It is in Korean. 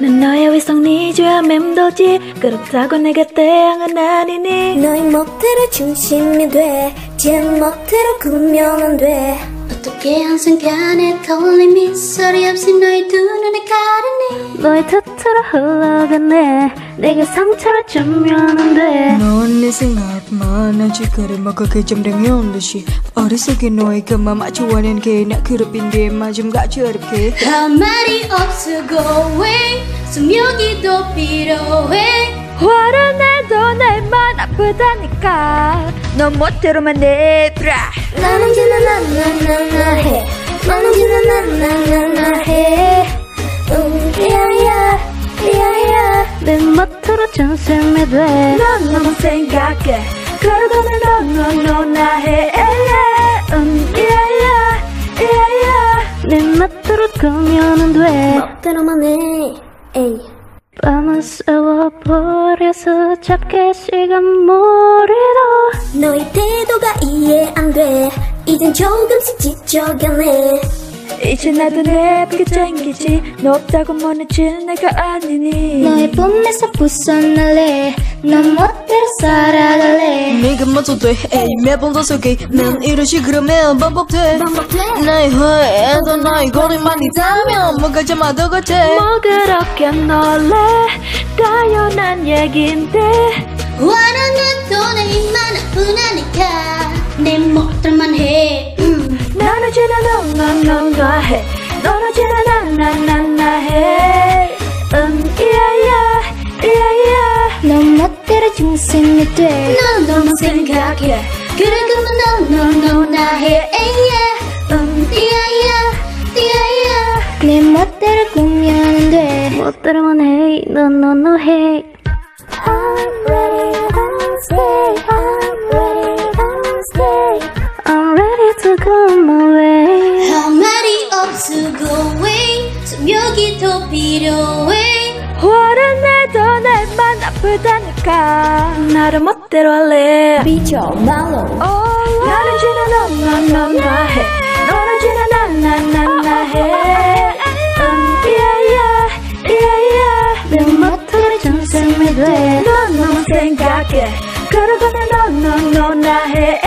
난 너의 위성니 줘야 맴돌지. 그렇다고 내가 태양은 아니니. 너의 멋대로 중심이 돼. 제멋대로 꾸면 안돼. 어떻게 항상 간에 털린 미소리 없이 너의 두 눈을 가르니? 너의 곁으로 흘러가네. 내게 상처를 주면 안돼 넌내 생각만 아직 그림하고 그 점령이 듯이 어리석게 너의 그만 맞춰와낸 게나 그룹인데 마좀 같이 어렵게. 한 말이 없어 going 수명이도 필요해. 화를 내도 내만 아프다니까. 너 멋대로만 내버려 나는 지나 나나나나 해. 나는 지나 나나나나 해. 음, 야야 야야. 내 멋대로 전생이 돼넌 너무 생각해. 그러고는 너너너 나해. 음, 야야 야야. 내 멋대로 꾸면 돼. 멋대로만 해 에이 밤을 세워버려서 잡게 시간 모래도 너의 태도가 이해 안돼. 이젠 조금씩 지쳐가네 이제 나도 내게 땡기지. 너 없다고 모내질 내가 아니니. 너의 봄에서 벗어날래. 난 멋대로 살아갈래. 내가 먼저 돼. 에이 매번 더 속에 난 이런 식으로 매일 반복돼. 반복돼? 나의 후회에도 나의 거리만 있다면 뭐가 좀더 같아. 뭐 그렇게 놀래? 당연한 얘긴데. 화는 내도 내 입만 아프나니까 멋대로 중심이 돼넌 너무 생각해. 그래 그만 너너너 나해. 에이야. 음 띠야야 띠야야. 내 멋대로 꾸면 돼. 멋대로만 해. 너너너 해. I'm ready to stay. I'm ready to stay. I'm ready to come away 할 말이 없어 go away 성욕이 더 필요해? 화를 내도 아프다니까. 나를 멋대로 할래. 비춰 말로. 나는 지나 너너너너 해 너는 지나 나나나나 해 음, 야야 야야. 내 멋대로 전생이 돼넌 너무 생각해. 그러고는 너너너 나해